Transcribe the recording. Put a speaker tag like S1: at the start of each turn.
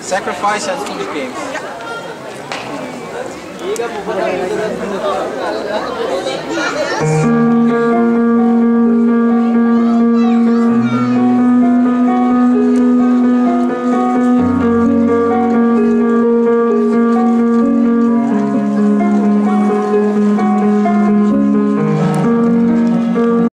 S1: Sacrifice and foolish games. Yeah.